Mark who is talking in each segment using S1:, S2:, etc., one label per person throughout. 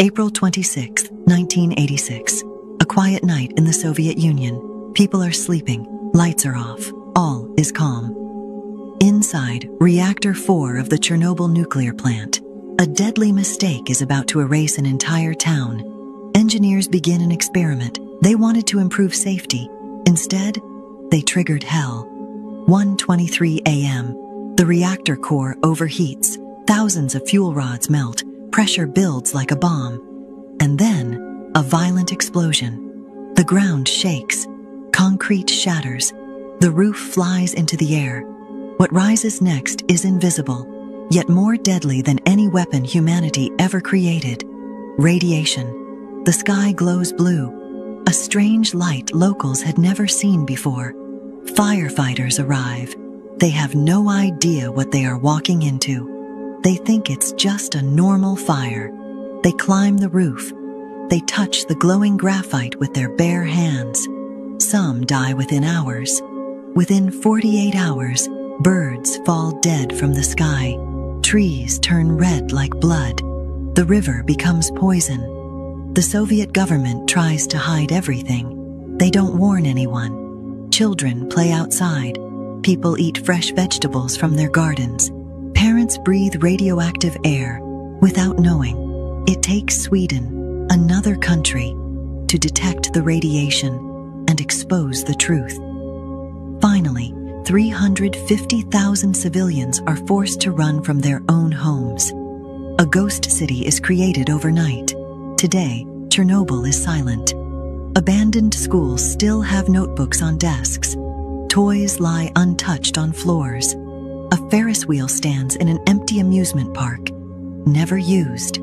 S1: April 26, 1986. A quiet night in the Soviet Union. People are sleeping. Lights are off. All is calm. Inside, Reactor 4 of the Chernobyl nuclear plant. A deadly mistake is about to erase an entire town. Engineers begin an experiment. They wanted to improve safety. Instead, they triggered hell. 1.23 a.m. The reactor core overheats. Thousands of fuel rods melt Pressure builds like a bomb. And then, a violent explosion. The ground shakes. Concrete shatters. The roof flies into the air. What rises next is invisible, yet more deadly than any weapon humanity ever created. Radiation. The sky glows blue. A strange light locals had never seen before. Firefighters arrive. They have no idea what they are walking into. They think it's just a normal fire. They climb the roof. They touch the glowing graphite with their bare hands. Some die within hours. Within 48 hours, birds fall dead from the sky. Trees turn red like blood. The river becomes poison. The Soviet government tries to hide everything. They don't warn anyone. Children play outside. People eat fresh vegetables from their gardens. Parents breathe radioactive air without knowing. It takes Sweden, another country, to detect the radiation and expose the truth. Finally, 350,000 civilians are forced to run from their own homes. A ghost city is created overnight. Today, Chernobyl is silent. Abandoned schools still have notebooks on desks. Toys lie untouched on floors. Ferris wheel stands in an empty amusement park, never used,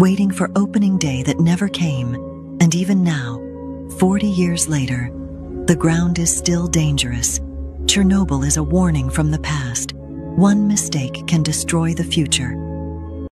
S1: waiting for opening day that never came. And even now, 40 years later, the ground is still dangerous. Chernobyl is a warning from the past. One mistake can destroy the future.